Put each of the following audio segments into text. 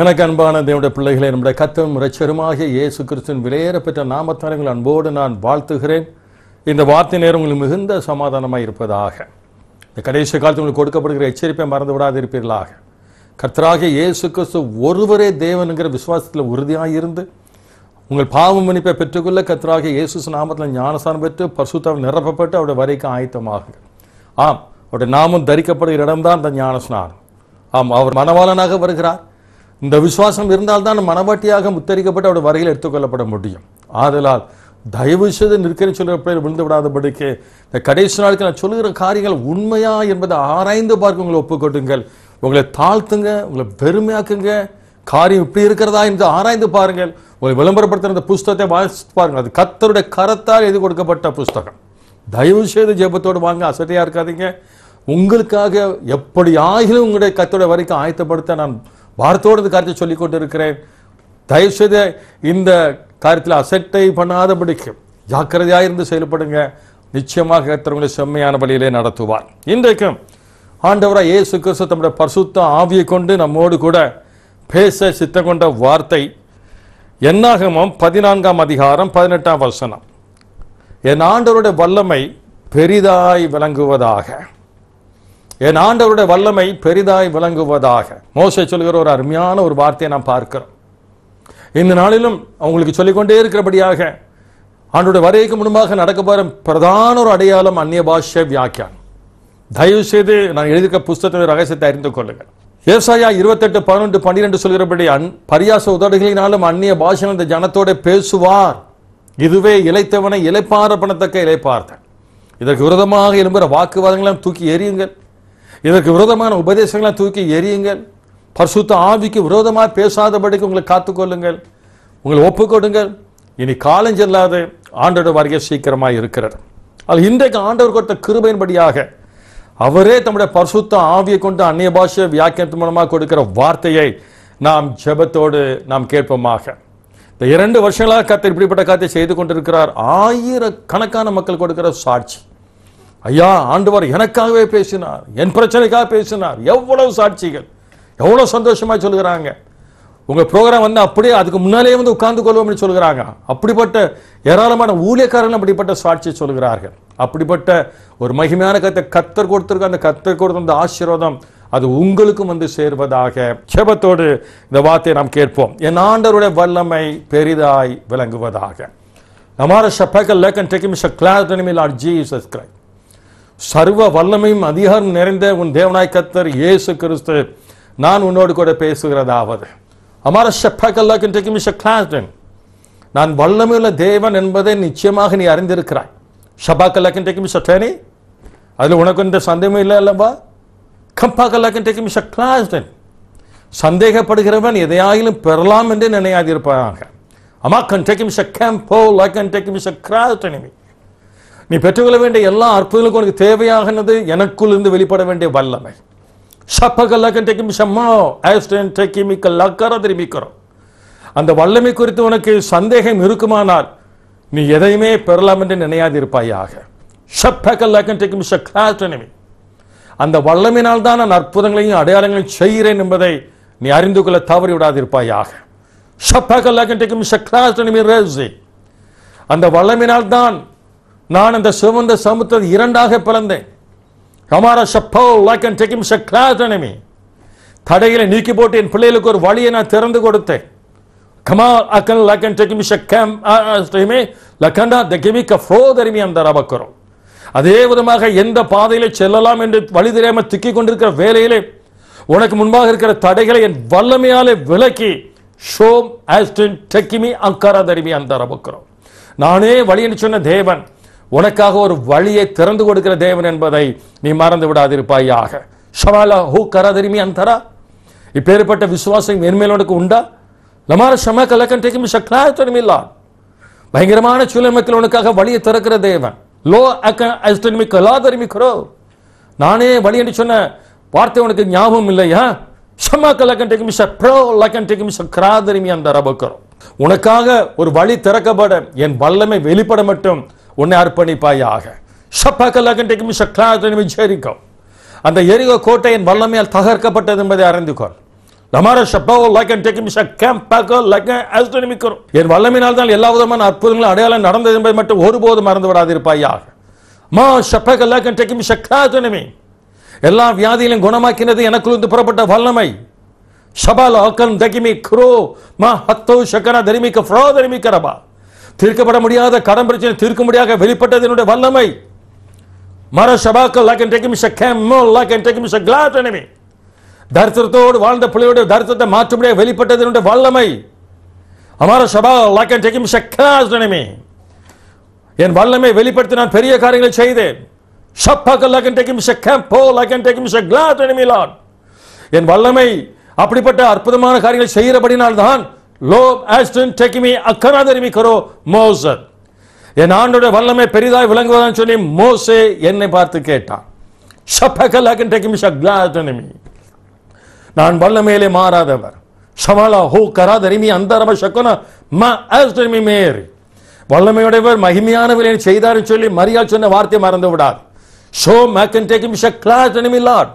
எனக்கு அன்பான தேவனுடைய பிள்ளைகளை நம்முடைய கத்தம் இரட்சருமாகிய இயேசு கிறிஸ்துவின் விலையேற பெற்ற நாமத்தால் அன்போடு நான் வாழ்த்துகிறேன். இந்த வார்த்தை நேரம் உங்களுக்கு மிகுந்த சமாதானமாக இருப்பதாக. இந்த கடைசி காலத்தில் உங்களுக்கு கொடுக்கப்படுகிற எச்சரிப்பை மறந்து விடாது இருப்பீர்களாக கர்த்தராகிய இயேசு கிறிஸ்து ஒருவரே தேவனுங்கிற விசுவாசத்தில் உறுதியாக இருந்து உங்கள் பாவம் மன்னிப்பை பெற்றுக்கொள்ள கர்த்தராகிய இயேசு நாமத்தில் ஞானசானம் பெற்று பரிசுத்தாவில் நிரப்பப்பட்டு அவருடைய வரைக்கும் ஆயத்தமாக. ஆம் அவருடைய நாமம் தரிக்கப்படுகிற இடம்தான் அந்த ஞானஸ்நானம். ஆம் அவர் மனவாளனாக வருகிறார். இந்த விசுவாசம் இருந்தால்தான் மனவாட்டியாக முத்தரிக்கப்பட்டு அவருடைய வரையில் எடுத்துக்கொள்ளப்பட முடியும். ஆதலால் தயவு செய்து நிற்கிற சொல்கிற பேர் விழுந்து விடாதபடிக்கு இந்த கடைசி நாளுக்கு நான் சொல்லுகிற காரியங்கள் உண்மையா என்பதை ஆராய்ந்து பார்க்க உங்களை ஒப்புக்கொட்டுங்கள் உங்களை தாழ்த்துங்க உங்களை பெருமையாக்குங்க. காரியம் இப்படி இருக்கிறதா என்று ஆராய்ந்து பாருங்கள். உங்களை விளம்பரப்படுத்துகிற அந்த புஸ்தகத்தை வாசித்து பாருங்கள். அது கத்தருடைய கரத்தால் எழுதி கொடுக்கப்பட்ட புஸ்தகம். தயவு செய்து ஜெபத்தோடு வாங்க அசட்டையாக இருக்காதீங்க. உங்களுக்காக எப்படி ஆகிலும் உங்களுடைய கத்தோட வரைக்கும் ஆயத்தப்படுத்த நான் வார்த்தோடு இந்த காரியத்தை சொல்லிக் கொண்டு இருக்கிறேன் தயவு செய்து இந்த காரியத்தில் அசட்டை பண்ணாதபடிக்கு ஜாக்கிரதையாக இருந்து செயல்படுங்க. நிச்சயமாக கத்தவங்களை செம்மையான வழியிலே நடத்துவார். இன்றைக்கும் ஆண்டவராக இயேசு கிறிஸ்து தம்முடைய பரிசுத்த ஆவியை கொண்டு நம்மோடு கூட பேச சித்த கொண்ட வார்த்தை என்னாகமம் பதினான்காம் அதிகாரம் பதினெட்டாம் வசனம். என் ஆண்டவருடைய வல்லமை பெரிதாய் விளங்குவதாக. என் ஆண்டவருடைய வல்லமை பெரிதாய் விளங்குவதாக. மோசை சொல்கிற ஒரு அருமையான ஒரு வார்த்தையை நாம் பார்க்கிறோம். இந்த நாளிலும் அவங்களுக்கு சொல்லிக்கொண்டே இருக்கிறபடியாக ஆண்டோடைய வரைக்கு முன்பாக நடக்க போகிற பிரதான ஒரு அடையாளம் அந்நிய பாஷை வியாக்கியான் தயவு செய்து நான் எழுதிக்க புஸ்தகத்தின் ரகசியத்தை அறிந்து கொள்ளுங்கள். விவசாயா இருபத்தெட்டு பதினொன்று பன்னிரெண்டு சொல்கிறபடி அன் பரியாச உதடுகளினாலும் அந்நிய பாஷை இந்த ஜனத்தோட பேசுவார். இதுவே இளைத்தவனை இலைப்பார பண்ணத்தக்க இலைப்பார்த்தன் இதற்கு விரோதமாக எழும்புகிற வாக்குவாதங்களாம் தூக்கி எறியுங்கள். இதற்கு விரோதமான உபதேசங்களை தூக்கி எரியுங்கள் பரிசுத்த ஆவிக்கு விரோதமாக பேசாதபடிக்கு உங்களை காத்துக்கொள்ளுங்கள். உங்களை ஒப்புக்கொடுங்கள். இனி காலம் இல்லாத ஆண்டோட வருகை சீக்கிரமாக இருக்கிறார் அது இன்றைக்கு ஆண்டவர் கொடுத்த கிருபையின்படியாக அவரே தம்முடைய பரிசுத்த ஆவியை கொண்டு அந்நிய பாஷை வியாக்கியத்து மூலமாக கொடுக்கிற வார்த்தையை நாம் ஜெபத்தோடு நாம் கேட்போமாக. இந்த இரண்டு வருஷங்களாக கத்தை இப்படிப்பட்ட காத்தை செய்து கொண்டிருக்கிறார். ஆயிரக்கணக்கான மக்கள் கொடுக்கிற சாட்சி. ஐயா ஆண்டவர் எனக்காகவே பேசினார். என் பிரச்சனைக்காக பேசினார். எவ்வளவு சாட்சிகள். எவ்வளவு சந்தோஷமாக சொல்லுகிறாங்க. உங்கள் ப்ரோக்ராம் வந்து அப்படியே அதுக்கு முன்னாலே வந்து உட்கார்ந்து கொள்வோம்னு சொல்லுகிறாங்க. அப்படிப்பட்ட ஏராளமான ஊழியக்காரர்கள் அப்படிப்பட்ட சாட்சி சொல்கிறார்கள் அப்படிப்பட்ட ஒரு மகிமையான கத்தை கத்தர் கொடுத்துருக்க அந்த கத்தர் கொடுத்த அந்த ஆசீர்வாதம் அது உங்களுக்கும் வந்து சேர்வதாக செபத்தோடு இந்த வார்த்தையை நாம் கேட்போம். என் ஆண்டருடைய வல்லமை பெரிதாய் விளங்குவதாக. நமார ஷப்பக்கல் லேக்கன் டெக்கிமிஷ கிளாஸ் ஆர் ஜீசஸ் கிரைஸ்ட் சர்வ வல்லமையும் அதிகாரம் நிறைந்த உன் தேவனாய் கத்தர் இயேசு கிறிஸ்து. நான் உன்னோடு கூட பேசுகிறதாவது. அமார ஷப்பகல்லாக்கின் டெக்கிம் கிளாஸ்டன். நான் வல்லமையுள்ள தேவன் என்பதை நிச்சயமாக நீ அறிந்திருக்கிறாய். ஷபாக்கல்லாக்கின் டெக்கிம் டேனி? அதில் உனக்கு இந்த சந்தேகமும் இல்லை அல்லவா? கம்பாக்கல்லாக்கின் டெக்கிம் கிளாஸ்டன். சந்தேகப்படுகிறவன் எதையாயிலும் பெறலாம் என்று நினையாதிருப்பாங்க அம்மா கன் டெக்கிம் கேம்போ லைக்கன் டெக்கிம் கிளாஸ்டன். நீ பெற்றுக்கொள்ள வேண்டிய எல்லா அற்புதங்களுக்கும் உனக்கு தேவையாகினது எனக்குள் இருந்து வெளிப்பட வேண்டிய வல்லமை. ஷப்பகல்லக்கன் டெக்கிமி ஷம்மா ஆஸ்டன் டெக்கிமிக்க லக்கர திரும்பிக்கிறோம் அந்த வல்லமை குறித்து உனக்கு சந்தேகம் இருக்குமானால் நீ எதையுமே பெறலாம் என்று நினையாதிருப்பாயாக. ஷப்பகல்லக்கன் டெக்கிமி ஷக்லாஸ்டனமி அந்த வல்லமினால் தான் நான் அற்புதங்களையும் அடையாளங்களையும் செய்கிறேன் என்பதை நீ அறிந்து கொள்ள தவறி விடாதிருப்பாயாக. ஷப்பகல்லக்கன் டெக்கிமி ஷக்லாஸ்டனமி ரேசி அந்த வல்லமினால் தான் நான் அந்த சிவந்த சமுத்திரத்தை இரண்டாக பிளந்தேன். கமாரா ஷப்போ லைக் அண்ட் டேக்கிம் ஷக்லாதனமி தடைகளை நீக்கி போட்டு என் பிள்ளைகளுக்கு ஒரு வழியை நான் திறந்து கொடுத்தேன். கமா அக்கன் லைக் அண்ட் டேக்கிம் ஷக்கம் லக்கண்டா த கிமிக்க ஃப்ரோதரிமி அந்த ரபக்குறோம். அதே விதமாக எந்த பாதையில செல்லலாம் என்று வழி தெரியாம திக்கி கொண்டிருக்கிற வேலையிலே உனக்கு முன்பாக இருக்கிற தடைகளை என் வல்லமையாலே விலக்கி ஷோம் ஆஸ்டின் டெக்கிமி அங்காரா தரிமி அந்த ரபக்கிறோம். நானே வழி என்று சொன்ன தேவன் உனக்காக ஒரு வழியை திறந்து கொடுக்கிற தேவன் என்பதை நீ மறந்து விடாதிருப்பாயாக. ஷவாலா ஹூ கராதரிமி அந்தரா? இப்பேற்பட்ட விசுவாசம் என்மேல் உனக்கு உண்டா? லமார ஷம கலக்கன் டேக்கும் ஷக்லாத்தனமில்லா பயங்கரமான சூழல் மக்கள் உனக்காக வழியை திறக்கிற தேவன். லோ அக்க அஸ்டனிமி கலாதரிமி கரோ. நானே வழி என்று சொன்ன வார்த்தை உனக்கு ஞாபகம் இல்லையா? ஷமா கலக்கன் டேக்கும் ப்ரோ லக்கன் டேக்கும் ஷக்ராதரிமி அந்த ரபக்கரோ உனக்காக ஒரு வழி திறக்கப்பட என் வல்லமை வெளிப்பட மட்டும் உன்னை அர்ப்பணிப்பாயாக. ஷப்பகல்லகன்றைக்கும் ஷக்லாதனமி ஜெரிகோ அந்த எரிகோ கோட்டையின் வல்லமையால் தகர்க்கப்பட்டது என்பதை அறிந்து கொள். லமார ஷப்போ லைக்கன் டேக்கிம் ஷக்கம் பக்கோ லைக்கன் அஸ்டனிமிக்கிறோம் என் வல்லமினால் தான் எல்லா விதமான அற்புதங்களும் அடையாளம் நடந்தது என்பதை மட்டும் ஒருபோதும் மறந்து விடாதிருப்பாயாக. மா ஷப்பக லைக்கன் டேக்கிம் ஷக்காதனமி எல்லா வியாதிகளையும் குணமாக்கினது எனக்குள்ளிருந்து புறப்பட்ட வல்லமை. சபால் ஆக்கன் தகிமி குரோ மா ஹத்தோ ஷக்கன தரிமிக்க ஃப்ரோ தரிமிக்கிறபா தீர்க்கப்பட முடியாத கடன் பிரச்சனை தீர்க்க முடியாத வெளிப்பட்டது என்னுடைய வல்லமை. மர ஷபாக்கள் லைக்கன் டேக்கிம் ஷக்கம் லைக்கன் டேக்கிம் ஷக்லாதனமி தரித்திரத்தோடு வாழ்ந்த பிள்ளையுடைய தரித்திரத்தை மாற்றும்படியாக வெளிப்பட்டது என்னுடைய வல்லமை. அமார சபா லாக்கன் டெக்கிம் ஷக்காஸ்டனமே என் வல்லமை வெளிப்படுத்தி நான் பெரிய காரியங்களை செய்தேன். ஷப்பாக்க லாக்கன் டெக்கிம் ஷக்கம் போ லாக்கன் டெக்கிம் ஷக்லாதனமே லார்ட் என் வல்லமை அப்படிப்பட்ட அற்புதமான காரியங்களை செய்கிறபடினால் தான் லோ ஆஸ்டன் டெக்கிமி அக்கராதரிமி கரோ மோசர். என் ஆண்டோட வல்லமை பெரிதாய் விளங்குவதான்னு சொல்லி மோசே என்னை பார்த்து கேட்டான். ஷப்பக்க லாக்கன் டெக்கிமி ஷக்லாதனமி நான் வல்லமையிலே மாறாதவர். ஷமாலா ஹோ கராதரிமி அந்தரம சக்குன ம அஸ்டமி மேரி. வல்லமையுடையவர் மகிமையானவரை செய்தார் சொல்லி மரியா சொன்ன வார்த்தை மறந்து விடாது. ஷோ மேக்கன் டேக்கிம் ஷக்லாஸ் enemy lord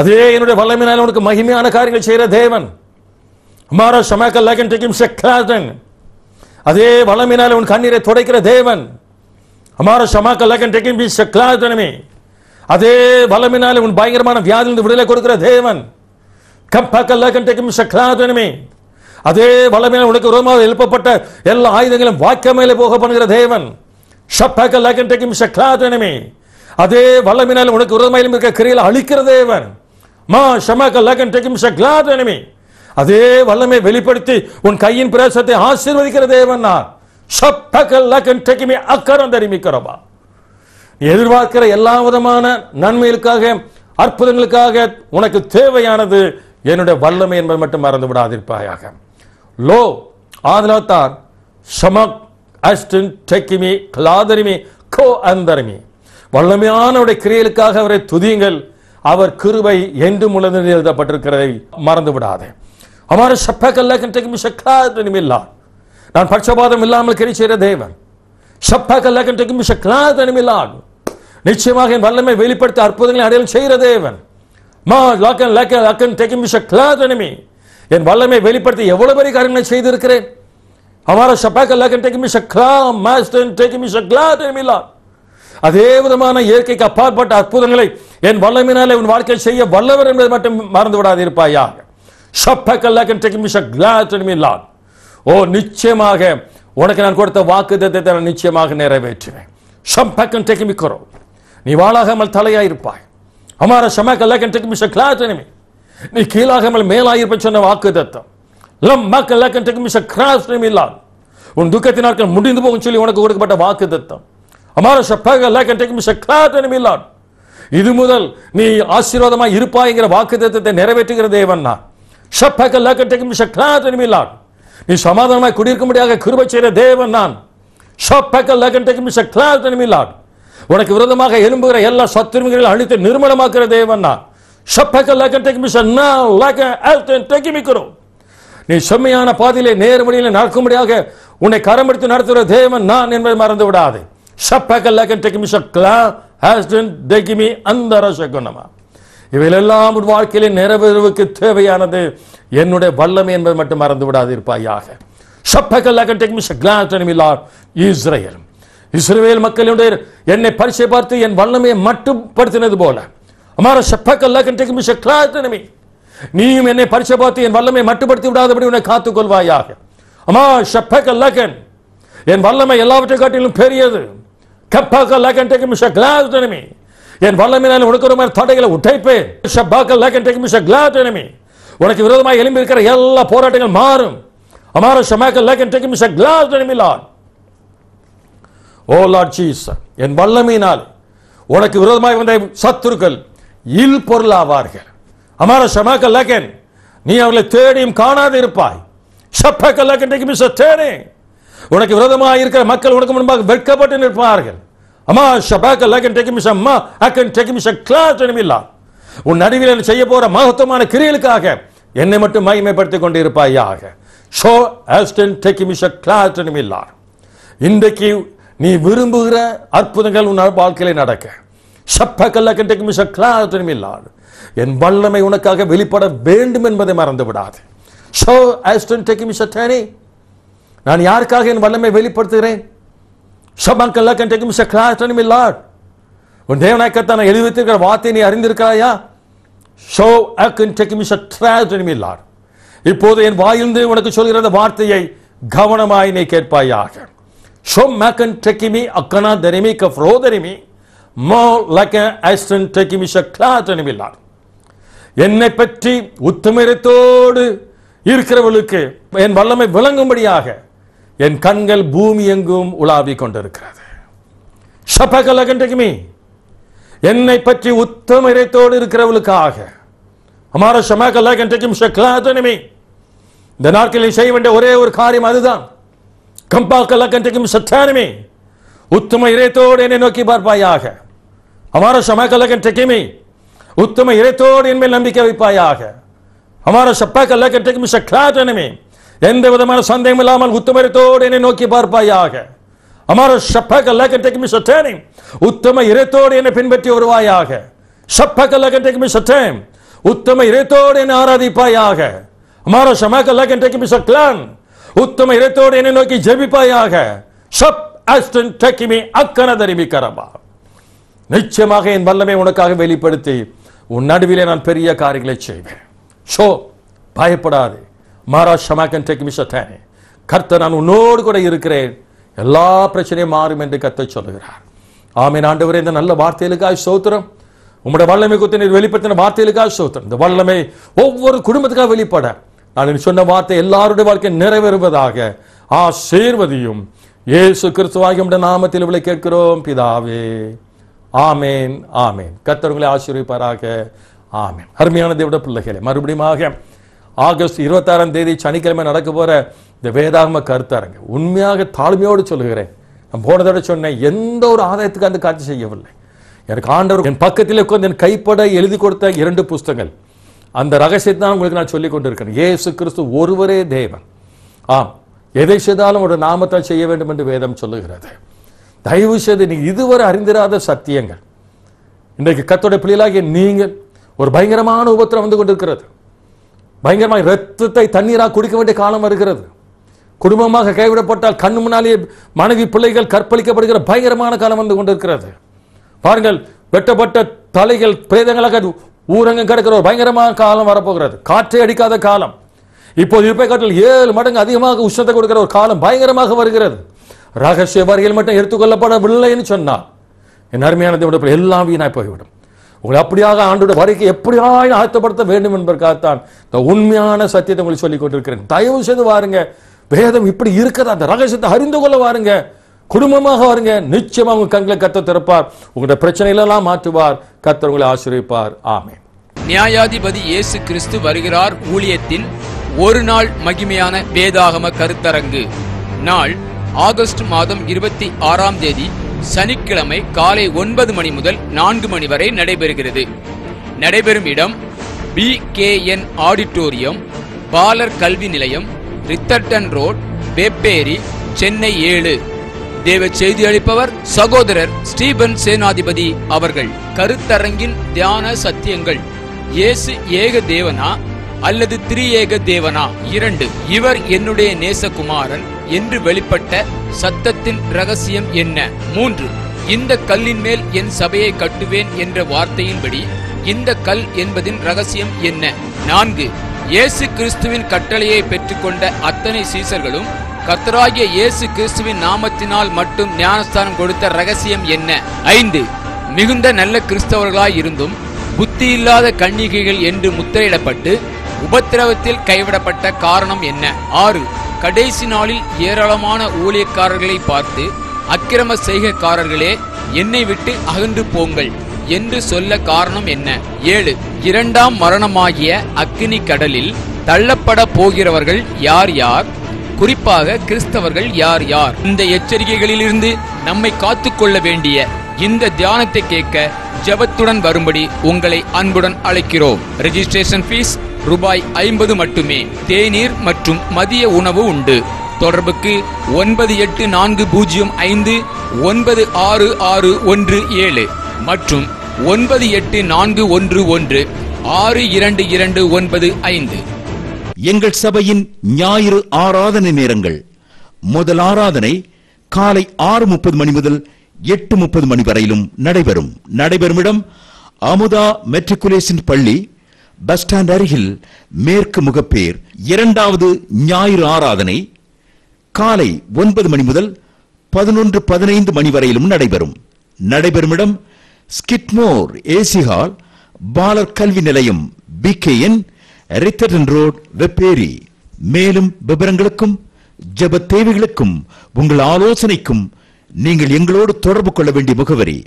அதே என்னுடைய வல்லமையினால் உனக்கு மகிமையான காரியங்கள் செய்கிற தேவன். அமாரா ஷமாக்கல் லேக்கன் டேக்கிம் ஷக்லாசன் அதே வளமினால் உன் கண்ணீரை துடைக்கிற தேவன். அமார ஷமாக்க லேக்கன் டெக்கிம் பி ஷக்லாசனமே அதே வளமினால் உன் பயங்கரமான வியாதிலிருந்து விடுதலை கொடுக்கிற தேவன். கம்பக்கல்லகண்டக்கும் சக்ராதனமே அதே வல்லமையில உனக்கு ரோமாவில் எழுப்பப்பட்ட எல்லா ஆயுதங்களும் வாக்கிய மேலே போக பண்ணுகிற தேவன். ஷப்பக்கல்லகண்டக்கும் சக்ராதனமே அதே வல்லமையினால் உனக்கு விரோதமாக இருக்க கிரியில் அழிக்கிற தேவன். மா ஷமக்கல்லகண்டக்கும் சக்ராதனமே அதே வல்லமை வெளிப்படுத்தி உன் கையின் பிரேசத்தை ஆசீர்வதிக்கிற தேவன் நான். அக்கரம் தெரிவிக்கிறவா எதிர்பார்க்கிற எல்லா விதமான நன்மைகளுக்காக அற்புதங்களுக்காக உனக்கு தேவையானது என்னுடைய வல்லமை என்பது மட்டும் மறந்து விடாதிருப்பாயாக. லோ ஆதலாத்தார் ஷமக் அஸ்டின் டெக்கிமி கிளாதரிமி கோ அந்தரிமி. வல்லமையானவருடைய கிரியலுக்காக அவரை துதியுங்கள். அவர் கிருபை என்று முழுது எழுதப்பட்டிருக்கிறதை மறந்து விடாதே. அமார ஷப்பக்கல்ல டெக்கிமி ஷக்லாதரிமி இல்லா நான் பட்சபாதம் இல்லாமல் கிரி செய்கிற தேவன் ஷப்பக்கல்ல டெக்கிமி ஷக்லாதரிமி இல்லா நிச்சயமாக என் வல்லமை வெளிப்படுத்தி அற்புதங்களை அடையாளம் செய்கிற தேவன் மா லாக்கன் லாக்கன் லாக்கன் டேக்கிங் மிஷ என் வல்லமை வெளிப்படுத்தி எவ்வளவு பெரிய காரியங்களை செய்திருக்கிறேன் அமார ஷப்பாக்க லாக்கன் டேக்கிங் மிஷ மாஸ்டன் டேக்கிங் மிஷ கிளாதனமி அதே விதமான இயற்கைக்கு அப்பாற்பட்ட அற்புதங்களை என் வல்லமினாலே உன் வாழ்க்கையில் செய்ய வல்லவர் என்பதை மட்டும் மறந்து விடாதிருப்பாயாக ஷப்பக்க லாக்கன் டேக்கிங் மிஷ ஓ நிச்சயமாக உனக்கு நான் கொடுத்த வாக்குத்தத்தை நான் நிச்சயமாக நிறைவேற்றுவேன். ஷப்பக்கன் டேக்கிங் மிக்கிறோம் நீ வாழாகாமல் தலையாயிருப்பாய். அமார ஷமக்க லக்கன் டெக் மிஷ கிளாத்தனமே நீ கீழாகாமல் மேலாயிருப்ப சொன்ன வாக்குத்தம் லம் மக்க லக்கன் டெக் மிஷ கிராஸ்டம் இல்லா உன் துக்கத்தின் நாட்கள் முடிந்து போகும் சொல்லி உனக்கு கொடுக்கப்பட்ட வாக்கு தத்தம் அமார ஷப்பக லக்கன் டெக் மிஸ் கிளாத்தனம் இல்லா இது முதல் நீ ஆசீர்வாதமாக இருப்பாய்ங்கிற வாக்குத்தத்தை நிறைவேற்றுகிற தேவன் நான். ஷப்பக லக்கன் டெக் மிஷ கிளாத்தனம் இல்லா நீ சமாதானமாய் குடியிருக்கும்படியாக கிருபை செய்கிற தேவன் நான். ஷப்பக லக்கன் டெக் மிஷ கிளாத்தனம் இல்லா உனக்கு விரோதமாக எழும்புகிற எல்லா சத்துருமிகளையும் அழித்து நிர்மலமாக்குற தேவன் நான். ஷப்பக்க லக்கன் டெக் மிஷன் நான் லக்க ஆல்டன் டெக்கி மிக்கிறோம் நீ செம்மையான பாதையிலே நேர்வழியிலே நடக்கும்படியாக உன்னை கரம் எடுத்து நடத்துகிற தேவன் நான் என்பதை மறந்து விடாதே ஷப்பக்க லக்கன் டெக்கி மிஷன் கிளா ஆஸ்டன் டெக்கிமி அந்த ரசகுணமா இவையெல்லாம் உன் வாழ்க்கையிலே நிறைவேறுவுக்கு தேவையானது. என்னுடைய வல்லமை என்பது மட்டும் மறந்து விடாது இருப்பாயாக இஸ்ரேல். இஸ்ரேல் மக்களுடைய என்னை பரிசை பார்த்து என் வல்லமையை மட்டுப்படுத்தினது போல. அமார ஷப்பக்கல்ல கண்டேக்கு மிஷ நீயும் என்னை பரிசை பார்த்து என் வல்லமையை மட்டுப்படுத்தி விடாதபடி உன்னை காத்துக் கொள்வாயாக. அம்மா லகன் என் வல்லமை எல்லாவற்றை காட்டிலும் பெரியது. கப்பக்கல்லகன் டேக்கு மிஷ கிளாத்தனமே என் வல்லமையினால் உனக்கு ஒரு மாதிரி தடைகளை உடைப்பேன். உனக்கு விரோதமாக எலும்பி இருக்கிற எல்லா போராட்டங்கள் மாறும். அமார ஷமாக்கல்லகன் டேக்கு மிஷ கிளாத்தனமே லார்ட் ஓ லார்ட் ஜீஸ் என் வல்லமையினால் உனக்கு விரோதமாய் வந்த சத்துருக்கள் இல் பொருளாவார்கள். அமார ஷமாக்கல் லகன் நீ அவர்களை தேடியும் காணாது இருப்பாய். ஷப்பக்க லகன் டேக் மிஸ் தேனே உனக்கு விரோதமாக இருக்கிற மக்கள் உனக்கு முன்பாக வெட்கப்பட்டு நிற்பார்கள். அம்மா ஷபாக்க லகன் டேக் மிஸ் அம்மா அக்கன் டேக் மிஸ் கிளாஸ் இல்லா உன் நடுவில் செய்ய போற மகத்துவமான கிரியலுக்காக என்னை மட்டும் மகிமைப்படுத்திக் கொண்டு இருப்பாயாக ஷோ ஆஸ்டன் டேக்கு மிஸ் கிளாஸ் இல்லா இன்றைக்கு நீ விரும்புகிற அற்புதங்கள் உன் வாழ்க்கையில் நடக்க. ஷப்பக்கல்ல கண்டக்கு மிஷ கிளாத்தனும் இல்லாது என் வல்லமை உனக்காக வெளிப்பட வேண்டும் என்பதை மறந்து விடாது ஷோ ஆஸ்டன் டேக் மிஸ் அட்டானி நான் யாருக்காக என் வல்லமை வெளிப்படுத்துகிறேன்? ஷபாங்கல்லா கன் டேக் மிஸ் கிளாஸ் உன் தேவனாக்கத்தான் நான் எழுதி வைத்திருக்கிற வார்த்தை நீ அறிந்திருக்கிறாயா ஷோ அக்கன் டேக் மிஸ் ட்ராஸ் லார்ட் இப்போது என் வாயிலிருந்து உனக்கு சொல்கிற அந்த வார்த்தையை கவனமாய் நீ கேட்பாயாக. ஷோ மேக்கன் டெக்கிமி அக்கனா தரிமி கஃப்ரோ தரிமி மோ லக்க ஐஸ்டன் டெக்கிமி ஷக்லா தனிமில்லார் என்னை பற்றி உத்தமரத்தோடு இருக்கிறவர்களுக்கு என் வல்லமை விளங்கும்படியாக என் கண்கள் பூமி எங்கும் உலாவி கொண்டிருக்கிறது. ஷபகலகண்டகிமி என்னை பற்றி உத்தம இறைத்தோடு இருக்கிறவளுக்காக அமார ஷமகலகண்டகிம் ஷக்லாதனமி இந்த நாட்களில் செய்ய வேண்டிய ஒரே ஒரு காரியம் அதுதான். கம்பாக்கலகண்டகிம் சத்தானமே உத்தம இறைத்தோடு என்னை நோக்கி பார்ப்பாயாக அமார ஷமகலகண்டகிமி உத்தம இறைத்தோடு என்மேல் நம்பிக்கை வைப்பாயாக அமார ஷப்பகலகண்டகிம் ஷக்லாதனமி எந்த விதமான சந்தேகம் இல்லாமல் உத்தமரத்தோடு என்னை நோக்கி பார்ப்பாயாக. அமார மிஸ் சத்தானி உத்தம இறைத்தோடு என்னை பின்பற்றி வருவாயாக. ஷப்பகலகண்டகிம் சத்தேம் உத்தம இறைத்தோடு என்னை ஆராதிப்பாயாக. அமார மிஸ் சக்லான். உத்தம இறைத்தோடு என்னை நோக்கி ஜெபிப்பாயாக. ஷப் அஸ்டன் டக்கிமி அக்கனதரிமி கரபா. நிச்சயமாக என் வல்லமை உனக்காக வெளிப்படுத்தி உன் நடுவிலே நான் பெரிய காரியங்களை செய்வேன். ஷோ பயப்படாது. மாறா ஷமாக்கன் டெக் மிஷத்தானே கர்த்தர் நான் உன்னோடு கூட இருக்கிறேன். எல்லா பிரச்சனையும் மாறும் என்று கத்தை சொல்லுகிறார். ஆமீன். ஆண்டவரே இந்த நல்ல வார்த்தைகளுக்காக சோத்திரம் உங்களுடைய வல்லமை குறித்து நீர் வெளிப்படுத்தின வார்த்தைகளுக்காக சோத்திரம் இந்த வல்லமை ஒவ்வொரு குடும்பத்துக்காக வெளிப்பட. நான் சொன்ன வார்த்தை எல்லாருடைய வாழ்க்கை நிறைவேறுவதாக ஆசீர்வதியும். ஏசு கிறிஸ்துவாகி உம்முடைய நாமத்தில் இவளை கேட்கிறோம் பிதாவே. ஆமேன். ஆமேன். கர்த்தர் உங்களை ஆமேன். அருமையான தேவட பிள்ளைகளை மறுபடியும் ஆகஸ்ட் இருபத்தாறாம் தேதி சனிக்கிழமை நடக்க போகிற இந்த வேதாகம கருத்தரங்க உண்மையாக தாழ்மையோடு சொல்லுகிறேன். நான் போனதோட சொன்னேன் எந்த ஒரு ஆதாயத்துக்கு அந்த காட்சி செய்யவில்லை. எனக்கு ஆண்டவர் என் பக்கத்தில் உட்கார்ந்து என் கைப்பட எழுதி கொடுத்த இரண்டு புஸ்தகங்கள். அந்த ரகசியத்தை தான் உங்களுக்கு நான் சொல்லிக் கொண்டிருக்கிறேன். ஏசு கிறிஸ்து ஒருவரே தேவன். ஆம் எதை செய்தாலும் ஒரு நாமத்தால் செய்ய வேண்டும் என்று வேதம் சொல்லுகிறது. தயவு செய்து நீ இதுவரை அறிந்திராத சத்தியங்கள். இன்றைக்கு கத்தோட பிள்ளைகளாகிய நீங்கள் ஒரு பயங்கரமான உபத்திரம் வந்து கொண்டிருக்கிறது. பயங்கரமாய் ரத்தத்தை தண்ணீராக குடிக்க வேண்டிய காலம் வருகிறது. குடும்பமாக கைவிடப்பட்டால் கண்ணு முன்னாலேயே மனைவி பிள்ளைகள் கற்பழிக்கப்படுகிற பயங்கரமான காலம் வந்து கொண்டிருக்கிறது. பாருங்கள் வெட்டப்பட்ட தலைகள் பிரேதங்களாக ஊரங்கம் கிடக்கிற ஒரு பயங்கரமான காலம் வரப்போகிறது. காற்றை அடிக்காத காலம். இப்போது இருப்பை காட்டில் ஏழு மடங்கு அதிகமாக உஷ்ணத்தை கொடுக்கிற ஒரு காலம் பயங்கரமாக வருகிறது. ரகசிய வரிகள் மட்டும் எடுத்துக்கொள்ளப்படவில்லைன்னு சொன்னால் என் அருமையான தேவனுடைய எல்லாம் வீணாய் போய்விடும். உங்களை அப்படியாக ஆண்டோட வரைக்கும் எப்படியாய் ஆயத்தப்படுத்த வேண்டும் என்பதற்காகத்தான் இந்த உண்மையான சத்தியத்தை உங்களுக்கு சொல்லிக் கொண்டிருக்கிறேன். தயவு செய்து வாருங்க. வேதம் இப்படி இருக்கிற அந்த ரகசியத்தை அறிந்து கொள்ள வாருங்க. குடும்பமாக வாருங்க. நிச்சயமாக உங்க கண்களை கத்த திறப்பார். உங்களுடைய பிரச்சனைகளெல்லாம் மாற்றுவார். கத்தர் உங்களை ஆசிரியப்பார் ஆமே நியாயாதிபதி இயேசு கிறிஸ்து வருகிறார் ஊழியத்தின் ஒரு நாள் மகிமையான வேதாகம கருத்தரங்கு. நாள் ஆகஸ்ட் மாதம் இருபத்தி ஆறாம் தேதி சனிக்கிழமை காலை ஒன்பது மணி முதல் நான்கு மணி வரை நடைபெறுகிறது. நடைபெறும் இடம் பி கே என் ஆடிட்டோரியம் பாலர் கல்வி நிலையம் ரித்தர்டன் ரோட் வெப்பேரி சென்னை ஏழு. தேவ செய்தி அளிப்பவர் சகோதரர் ஸ்டீபன் சேனாதிபதி அவர்கள். கருத்தரங்கின் தியான சத்தியங்கள். இயேசு ஏக தேவனா அல்லது திரியேக தேவனா? இரண்டு. இவர் என்னுடைய நேசகுமாரன். என்று வெளிப்பட்ட சத்தத்தின் ரகசியம் என்ன? மூன்று. இந்த கல்லின் மேல் என் சபையை கட்டுவேன் என்ற வார்த்தையின்படி இந்த கல் என்பதின் ரகசியம் என்ன? நான்கு. இயேசு கிறிஸ்துவின் கட்டளையை பெற்றுக்கொண்ட அத்தனை சீசர்களும் கத்தராகிய இயேசு கிறிஸ்துவின் நாமத்தினால் மட்டும் ஞானஸ்தானம் கொடுத்த ரகசியம் என்ன? ஐந்து. மிகுந்த நல்ல கிறிஸ்தவர்களாய் இருந்தும் புத்தி இல்லாத கன்னிகைகள் என்று முத்திரையிடப்பட்டு உபத்திரவத்தில் கைவிடப்பட்ட காரணம் என்ன? ஆறு. கடைசி நாளில் ஏராளமான ஊழியக்காரர்களை பார்த்து அக்கிரம செய்கைக்காரர்களே என்னை விட்டு அகன்று போங்கள் என்று சொல்ல காரணம் என்ன? ஏழு. இரண்டாம் மரணமாகிய அக்கினி கடலில் தள்ளப்பட போகிறவர்கள் யார் யார்? குறிப்பாக கிறிஸ்தவர்கள் யார் யார்? இந்த எச்சரிக்கைகளிலிருந்து நம்மை காத்துக்கொள்ள வேண்டிய இந்த தியானத்தை கேட்க ஜெபத்துடன் வரும்படி உங்களை அன்புடன் அழைக்கிறோம். ரெஜிஸ்ட்ரேஷன் ஃபீஸ் ரூபாய் ஐம்பது மட்டுமே. தேநீர் மற்றும் மதிய உணவு உண்டு. தொடர்புக்கு ஒன்பது எட்டு நான்கு பூஜ்ஜியம் ஐந்து ஒன்பது ஆறு ஆறு ஒன்று ஏழு மற்றும் ஒன்பது எட்டு நான்கு ஒன்று ஒன்று ஆறு இரண்டு இரண்டு ஒன்பது ஐந்து. எங்கள் சபையின் ஞாயிறு ஆராதனை நேரங்கள். முதல் ஆராதனை காலை ஆறு முப்பது மணி முதல் எட்டு முப்பது மணி வரையிலும் நடைபெறும். நடைபெறும் இடம் அமுதா மெட்ரிகுலேஷன் பள்ளி பஸ் ஸ்டாண்ட் அருகில் மேற்கு முகப்பேர் இரண்டாவது ஞாயிறு ஆராதனை காலை ஒன்பது மணி முதல் பதினொன்று பதினைந்து மணி வரையிலும் நடைபெறும். நடைபெறும் இடம் ஸ்கிட்மோர் ஏசி ஹால் பாலர் கல்வி நிலையம் P K N Ritherdon road Vepery. மேலும் விவரங்களுக்கும் ஜப தேவைகளுக்கும் உங்கள் ஆலோசனைக்கும் நீங்கள் எங்களோடு தொடர்பு கொள்ள வேண்டிய முகவரி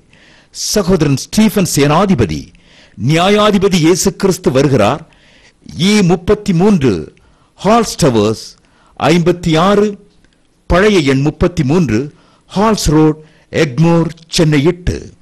சகோதரன் ஸ்டீபன் சேனாதிபதி நியாயாதிபதி இயேசு கிறிஸ்து வருகிறார் இ முப்பத்தி மூன்று ஹால்ஸ் டவர்ஸ் ஐம்பத்தி ஆறு பழைய எண் முப்பத்தி மூன்று ஹால்ஸ் ரோட் எக்மோர் சென்னை எட்டு.